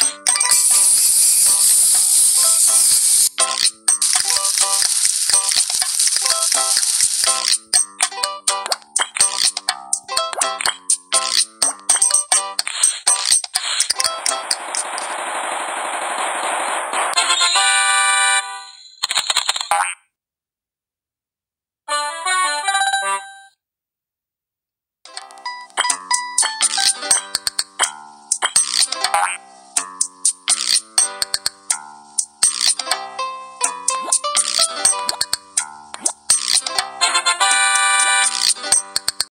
え!